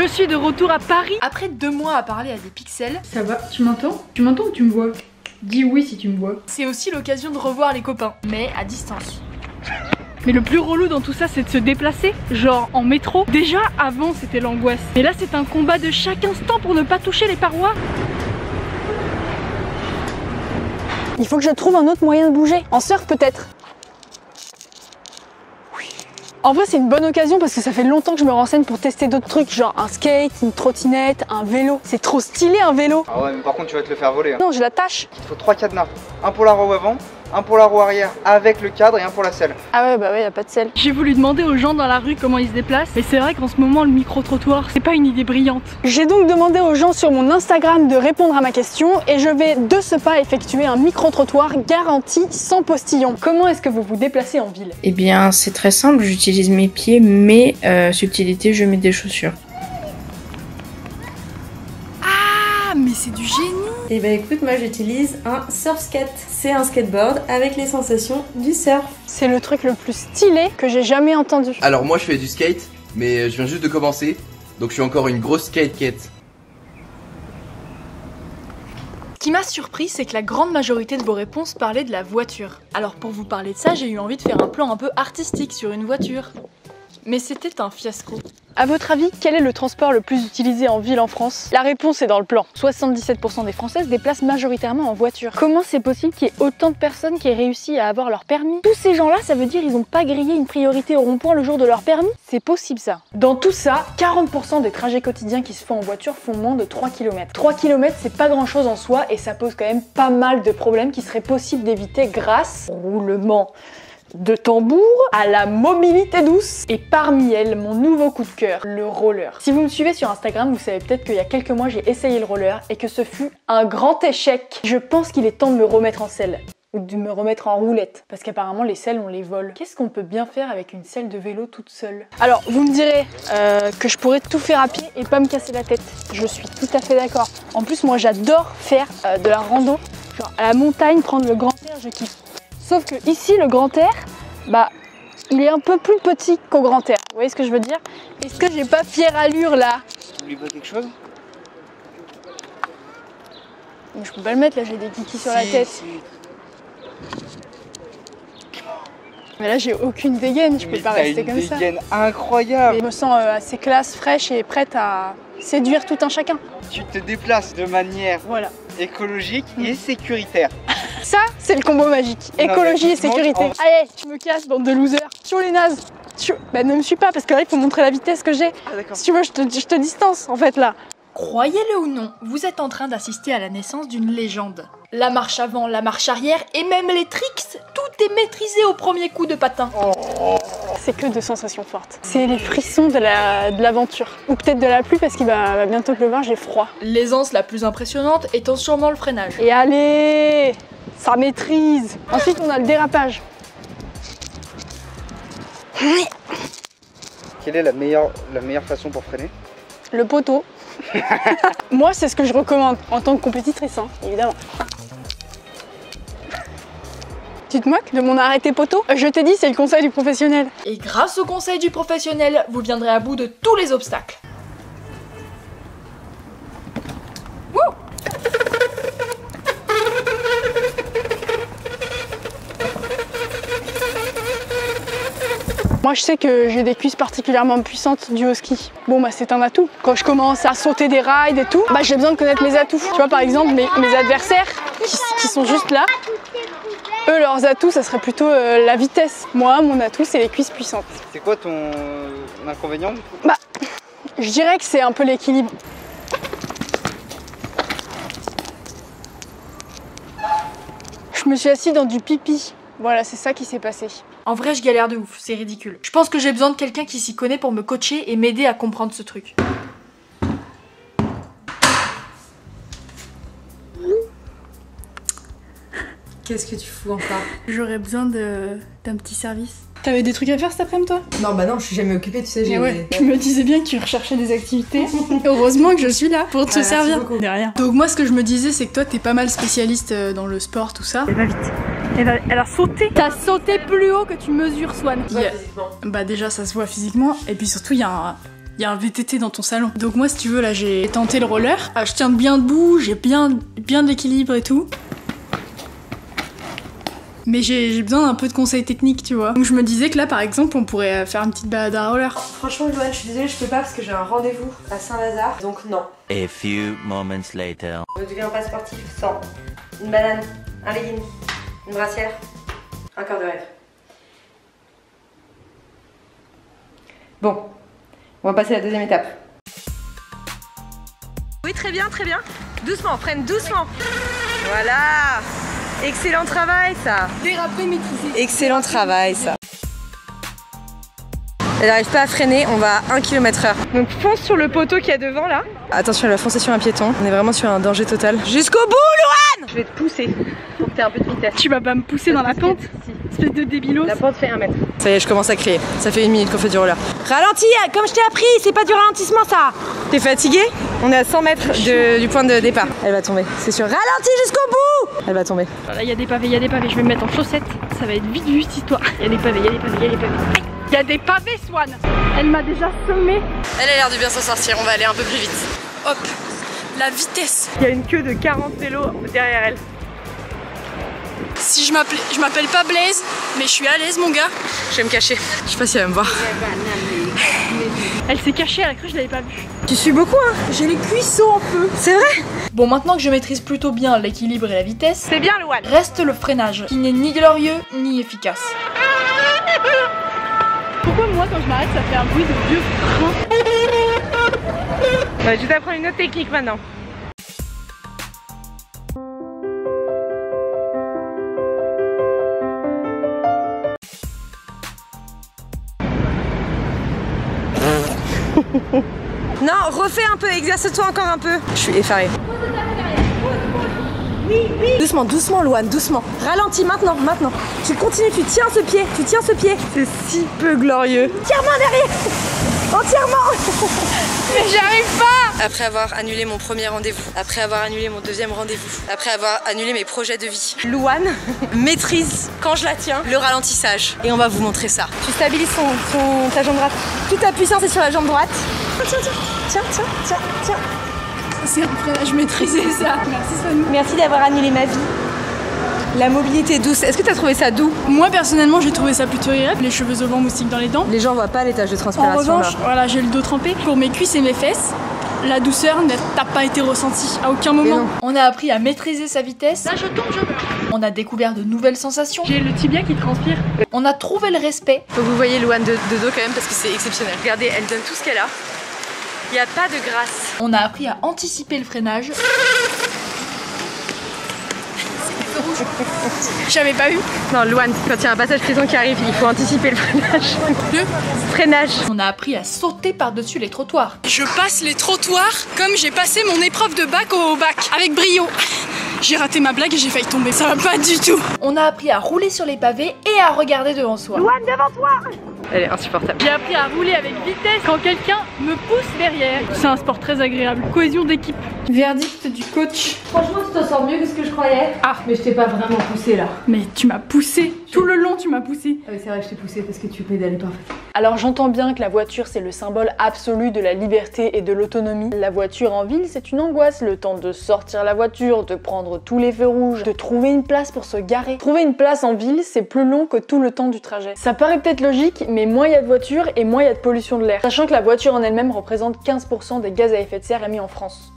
Je suis de retour à Paris. Après deux mois à parler à des pixels, Ça va Tu m'entends? Tu m'entends ou tu me vois? Dis oui si tu me vois. c'est aussi l'occasion de revoir les copains, mais à distance. Mais le plus relou dans tout ça, c'est de se déplacer, genre en métro. Déjà, avant, c'était l'angoisse. Mais là, c'est un combat de chaque instant pour ne pas toucher les parois. Il faut que je trouve un autre moyen de bouger. En surf peut-être En vrai, c'est une bonne occasion parce que ça fait longtemps que je me renseigne pour tester d'autres trucs, genre un skate, une trottinette, un vélo. C'est trop stylé un vélo. Ah ouais, mais par contre, tu vas te le faire voler. hein. Non, je l'attache. Il te faut trois cadenas. Un pour la roue avant, un pour la roue arrière avec le cadre et un pour la selle. Ah ouais, bah ouais, y a pas de sel. J'ai voulu demander aux gens dans la rue comment ils se déplacent. Mais c'est vrai qu'en ce moment, le micro-trottoir, c'est pas une idée brillante. J'ai donc demandé aux gens sur mon Instagram de répondre à ma question et je vais de ce pas effectuer un micro-trottoir garanti sans postillon. Comment est-ce que vous vous déplacez en ville? Eh bien, c'est très simple, j'utilise mes pieds, mais euh, subtilité, je mets des chaussures. C'est du génie Et bah écoute, moi j'utilise un surf skate. C'est un skateboard avec les sensations du surf. C'est le truc le plus stylé que j'ai jamais entendu. Alors moi je fais du skate, mais je viens juste de commencer, donc je suis encore une grosse skate quête. Ce qui m'a surpris, c'est que la grande majorité de vos réponses parlaient de la voiture. Alors pour vous parler de ça, j'ai eu envie de faire un plan un peu artistique sur une voiture. Mais c'était un fiasco. À votre avis, quel est le transport le plus utilisé en ville en France? La réponse est dans le plan. 77% des Français se déplacent majoritairement en voiture. Comment c'est possible qu'il y ait autant de personnes qui aient réussi à avoir leur permis? Tous ces gens-là, ça veut dire ils n'ont pas grillé une priorité au rond-point le jour de leur permis? C'est possible ça. Dans tout ça, 40% des trajets quotidiens qui se font en voiture font moins de 3 km. 3 km, c'est pas grand-chose en soi et ça pose quand même pas mal de problèmes qui seraient possibles d'éviter grâce au roulement de tambour à la mobilité douce. Et parmi elles, mon nouveau coup de cœur, le roller. Si vous me suivez sur Instagram, vous savez peut-être qu'il y a quelques mois, j'ai essayé le roller et que ce fut un grand échec. Je pense qu'il est temps de me remettre en selle. Ou de me remettre en roulette. Parce qu'apparemment, les selles, on les vole. Qu'est-ce qu'on peut bien faire avec une selle de vélo toute seule? Alors, vous me direz euh, que je pourrais tout faire à pied et pas me casser la tête. Je suis tout à fait d'accord. En plus, moi, j'adore faire euh, de la rando. Genre, à la montagne, prendre le grand air, je kiffe. Sauf que ici, le grand air, bah, il est un peu plus petit qu'au grand air. Vous voyez ce que je veux dire? Est-ce que j'ai pas fière allure là? T'oublies pas quelque chose? Mais Je peux pas le mettre là, j'ai des kikis sur la tête. si. Mais là, j'ai aucune dégaine, je peux Mais pas rester une comme ça. dégaine incroyable. Je me sens euh, assez classe, fraîche et prête à séduire tout un chacun. Tu te déplaces de manière Voilà. écologique et sécuritaire. Ça, c'est le combo magique. Écologie et sécurité. Allez, tu me casses, bande de losers. Sur les nazes. Sur- Bah, ne me suis pas, parce que là, il faut montrer la vitesse que j'ai. Ah. Si tu veux, je te, je te distance, en fait, là. Croyez-le ou non, vous êtes en train d'assister à la naissance d'une légende. La marche avant, la marche arrière et même les tricks, tout est maîtrisé au premier coup de patin. C'est que de sensations fortes. C'est les frissons de la- de l'aventure. Ou peut-être de la pluie, parce qu'il va, va bientôt pleuvoir, j'ai froid. L'aisance la plus impressionnante étant sûrement le freinage. Et allez Ça maîtrise Ensuite, on a le dérapage. Quelle est la meilleure, la meilleure façon pour freiner? Le poteau. Moi, c'est ce que je recommande en tant que compétitrice, hein, évidemment. Tu te moques de mon arrêté poteau? Je t'ai dit, c'est le conseil du professionnel. Et grâce au conseil du professionnel, vous viendrez à bout de tous les obstacles. Moi, je sais que j'ai des cuisses particulièrement puissantes dues au ski. Bon, bah, c'est un atout. Quand je commence à sauter des rides et tout, bah, j'ai besoin de connaître mes atouts. Tu vois, par exemple, mes, mes adversaires qui, qui sont juste là, eux, leurs atouts, ça serait plutôt euh, la vitesse. Moi, mon atout, c'est les cuisses puissantes. C'est quoi ton inconvénient? Du coup Je dirais que c'est un peu l'équilibre. Je me suis assise dans du pipi. Voilà, c'est ça qui s'est passé. En vrai, je galère de ouf, c'est ridicule. Je pense que j'ai besoin de quelqu'un qui s'y connaît pour me coacher et m'aider à comprendre ce truc. Qu'est-ce que tu fous encore? J'aurais besoin de- d'un petit service. T'avais des trucs à faire cet après-midi, toi? Non, bah non, je suis jamais occupée, tu sais, j'ai. Mais ouais, je me disais bien que tu recherchais des activités. Heureusement que je suis là pour te Ah, merci servir. Donc moi, ce que je me disais, c'est que toi, t'es pas mal spécialiste euh, dans le sport, tout ça. Elle va vite. Elle, a sauté. T'as sauté plus haut que tu mesures, Swan. A- Bah déjà, ça se voit physiquement, et puis surtout, il y a un, il y a un VTT dans ton salon. Donc moi, si tu veux, là, j'ai tenté le roller. Ah, je tiens bien debout, j'ai bien, bien de l'équilibre et tout. Mais j'ai besoin d'un peu de conseils techniques, tu vois. Donc je me disais que là, par exemple, on pourrait faire une petite balade à roller. Franchement, Joanne, je suis désolée, je peux pas parce que j'ai un rendez-vous à Saint-Lazare. Donc non. A few moments later. Ne deviens pas sportif sans une banane, un legging, une brassière, un corps de rêve. Bon, on va passer à la deuxième étape. Oui, très bien, très bien. Doucement, freine doucement. Voilà. Excellent travail, ça. Déraper, maîtriser. Excellent travail, ça. Elle n'arrive pas à freiner, on va à 1 km heure. Donc fonce sur le poteau qu'il y a devant là. Attention, elle va foncer sur un piéton. On est vraiment sur un danger total. Jusqu'au bout, Louane Je vais te pousser pour que tu aies un peu de vitesse. Tu vas pas me pousser dans la pente Espèce de débilos. La pente fait un mètre. Ça y est, je commence à crier. Ça fait une minute qu'on fait du roller. Ralentis, comme je t'ai appris, c'est pas du ralentissement ça. T'es fatigué? On est à 100 mètres de- du point de départ. Elle va tomber, c'est sûr. Ralentis jusqu'au bout Elle va tomber. Là, il y a des pavés, il y a des pavés. Je vais me mettre en chaussettes. Ça va être vite vu cette histoire. Il y a des pavés, il y a des pavés, il y a des pavés. Aïe Il y a des pavés, Swan Elle m'a déjà semé. Elle a l'air de bien s'en sortir, on va aller un peu plus vite. Hop, la vitesse. Il y a une queue de 40 vélos derrière elle. Si je m'appelle, je m'appelle pas Blaise, mais je suis à l'aise, mon gars. Je vais me cacher. Je sais pas si elle va me voir. Elle s'est cachée, elle a cru que je l'avais pas vue. Tu suis beaucoup, hein J'ai les cuisseaux un peu. C'est vrai Bon, maintenant que je maîtrise plutôt bien l'équilibre et la vitesse, C'est bien, Louane. reste le freinage, qui n'est ni glorieux ni efficace. Pourquoi moi, quand je m'arrête, ça fait un bruit de vieux frein? Bah, je vais t'apprendre une autre technique maintenant. non, refais un peu, exerce-toi encore un peu. Je suis effarée. Doucement, doucement, Louane, doucement. Ralentis maintenant, maintenant. Tu continues, tu tiens ce pied, tu tiens ce pied. C'est si peu glorieux. Tire-moi derrière Entièrement Mais j'arrive pas Après avoir annulé mon premier rendez-vous, après avoir annulé mon deuxième rendez-vous, après avoir annulé mes projets de vie, Louane maîtrise, quand je la tiens, le ralentissage. Et on va vous montrer ça. Tu stabilises ton, ton- ta jambe droite. Toute ta puissance est sur la jambe droite. Tiens, tiens, tiens, tiens, tiens, tiens. C'est un freinage maîtrisé, ça. Merci, Swan. Merci d'avoir annulé ma vie. La mobilité douce, est-ce que tu as trouvé ça doux? Moi, personnellement, j'ai trouvé ça plutôt agréable. Les cheveux au vent moustiques dans les dents. Les gens voient pas les taches de En transpiration revanche, voilà, j'ai le dos trempé. Pour mes cuisses et mes fesses, la douceur n'a pas été ressentie à aucun moment. On a appris à maîtriser sa vitesse. Là, je tombe, je meurs. On a découvert de nouvelles sensations. J'ai le tibia qui transpire. On a trouvé le respect. Faut que vous voyez Louane de, de dos quand même parce que c'est exceptionnel. Regardez, elle donne tout ce qu'elle a. Il n'y a pas de grâce. On a appris à anticiper le freinage. J'avais pas eu. Non, Louane, quand il y a un passage piéton qui arrive, il faut anticiper le freinage. Le freinage. On a appris à sauter par-dessus les trottoirs. Je passe les trottoirs comme j'ai passé mon épreuve de bac au bac, avec brio. J'ai raté ma blague et j'ai failli tomber. Ça va pas du tout. On a appris à rouler sur les pavés et à regarder devant soi. Elle est insupportable. J'ai appris à rouler avec vitesse quand quelqu'un me pousse derrière. C'est un sport très agréable. Cohésion d'équipe. Verdict du coach. Franchement, tu t'en sors mieux que ce que je croyais. Ah. mais je t'ai pas vraiment poussé là. Mais tu m'as poussé. Tout le long, tu m'as poussé. Ah oui, c'est vrai que je t'ai poussé parce que tu pédales pas. Alors j'entends bien que la voiture c'est le symbole absolu de la liberté et de l'autonomie. La voiture en ville c'est une angoisse, le temps de sortir la voiture, de prendre tous les feux rouges, de trouver une place pour se garer. Trouver une place en ville c'est plus long que tout le temps du trajet. Ça paraît peut-être logique, mais moins il y a de voitures et moins il y a de pollution de l'air. Sachant que la voiture en elle-même représente 15% des gaz à effet de serre émis en France.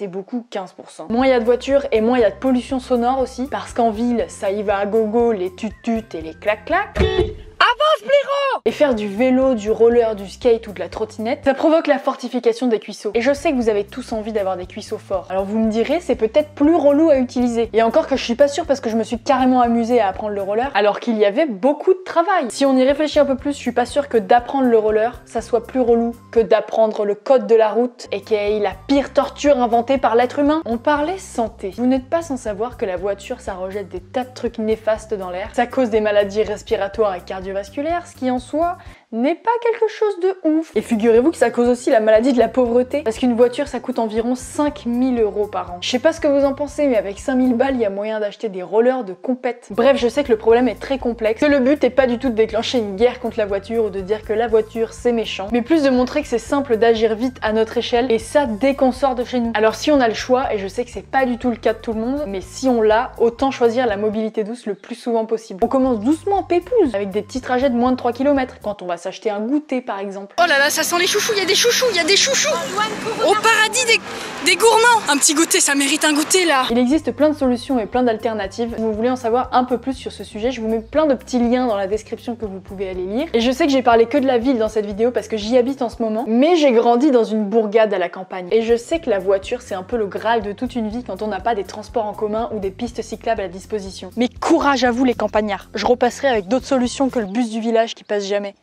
C'est beaucoup, 15%. Moins il y a de voitures et moins il y a de pollution sonore aussi, parce qu'en ville, ça y va à gogo, les tut-tut et les clac-clac. Avance, blaireau Et faire du vélo, du roller, du skate ou de la trottinette, ça provoque la fortification des cuisseaux. Et je sais que vous avez tous envie d'avoir des cuisseaux forts. Alors vous me direz, c'est peut-être plus relou à utiliser. Et encore que je suis pas sûre parce que je me suis carrément amusée à apprendre le roller, alors qu'il y avait beaucoup de travail. Si on y réfléchit un peu plus, je suis pas sûre que d'apprendre le roller, ça soit plus relou que d'apprendre le code de la route, et ait la pire torture inventée par l'être humain. On parlait santé. Vous n'êtes pas sans savoir que la voiture, ça rejette des tas de trucs néfastes dans l'air. Ça cause des maladies respiratoires et cardiovasculaires, ce qui en soi fois n'est pas quelque chose de ouf. Et figurez-vous que ça cause aussi la maladie de la pauvreté, parce qu'une voiture ça coûte environ 5000 euros par an. Je sais pas ce que vous en pensez, mais avec 5000 balles, il y a moyen d'acheter des rollers de compète. Bref, je sais que le problème est très complexe, que le but est pas du tout de déclencher une guerre contre la voiture ou de dire que la voiture c'est méchant, mais plus de montrer que c'est simple d'agir vite à notre échelle, et ça dès qu'on sort de chez nous. Alors si on a le choix, et je sais que c'est pas du tout le cas de tout le monde, mais si on l'a, autant choisir la mobilité douce le plus souvent possible. On commence doucement, pépouze, avec des petits trajets de moins de 3 km, quand on va s'acheter un goûter par exemple. Oh là là, ça sent les chouchous, il y a des chouchous, il y a des chouchous Au paradis des, des gourmands Un petit goûter, ça mérite un goûter là Il existe plein de solutions et plein d'alternatives. Si vous voulez en savoir un peu plus sur ce sujet, je vous mets plein de petits liens dans la description que vous pouvez aller lire. Et je sais que j'ai parlé que de la ville dans cette vidéo parce que j'y habite en ce moment, mais j'ai grandi dans une bourgade à la campagne. Et je sais que la voiture, c'est un peu le graal de toute une vie quand on n'a pas des transports en commun ou des pistes cyclables à disposition. Mais courage à vous les campagnards Je repasserai avec d'autres solutions que le bus du village qui passe jamais.